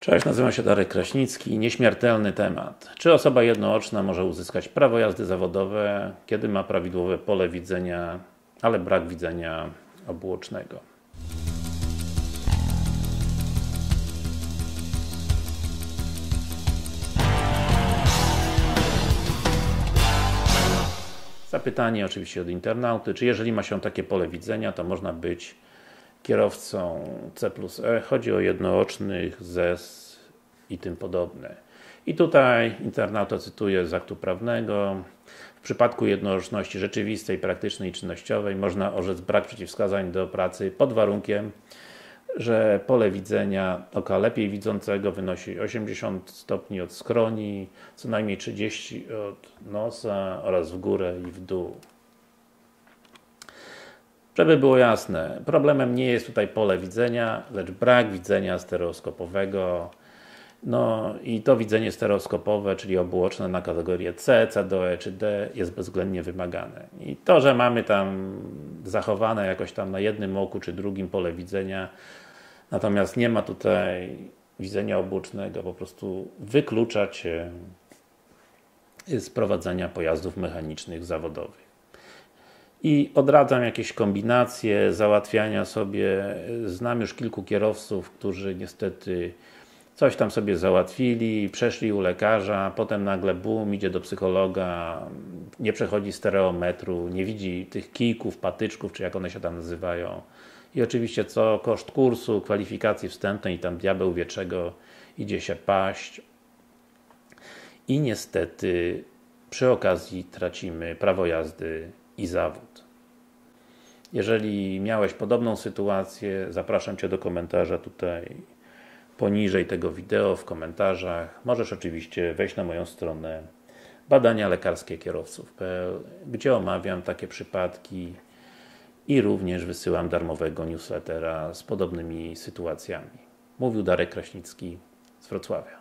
Cześć, nazywam się Darek Kraśnicki. Nieśmiertelny temat. Czy osoba jednooczna może uzyskać prawo jazdy zawodowe, kiedy ma prawidłowe pole widzenia, ale brak widzenia obuocznego? Zapytanie oczywiście od internauty, czy jeżeli ma się takie pole widzenia, to można być kierowcą C plus E. Chodzi o jednoocznych, ZES i tym podobne. I tutaj internauta cytuję z aktu prawnego. W przypadku jednooczności rzeczywistej, praktycznej i czynnościowej można orzec brak przeciwwskazań do pracy pod warunkiem, że pole widzenia oka lepiej widzącego wynosi 80 stopni od skroni, co najmniej 30 od nosa oraz w górę i w dół. Żeby było jasne, problemem nie jest tutaj pole widzenia, lecz brak widzenia stereoskopowego. No i to widzenie stereoskopowe, czyli obuoczne na kategorię C, C do E czy D jest bezwzględnie wymagane. I to, że mamy tam zachowane jakoś tam na jednym oku czy drugim pole widzenia, natomiast nie ma tutaj widzenia obuocznego, po prostu wyklucza Cię z prowadzenia pojazdów mechanicznych zawodowych i odradzam jakieś kombinacje załatwiania sobie. Znam już kilku kierowców, którzy niestety coś tam sobie załatwili, przeszli u lekarza, potem nagle boom, idzie do psychologa, nie przechodzi stereometru, nie widzi tych kijków, patyczków, czy jak one się tam nazywają. I oczywiście co koszt kursu, kwalifikacji wstępnej i tam diabeł wie czego idzie się paść. I niestety przy okazji tracimy prawo jazdy i zawód. Jeżeli miałeś podobną sytuację, zapraszam Cię do komentarza tutaj poniżej tego wideo, w komentarzach. Możesz oczywiście wejść na moją stronę badania lekarskie kierowców.pl, gdzie omawiam takie przypadki i również wysyłam darmowego newslettera z podobnymi sytuacjami. Mówił Darek Kraśnicki z Wrocławia.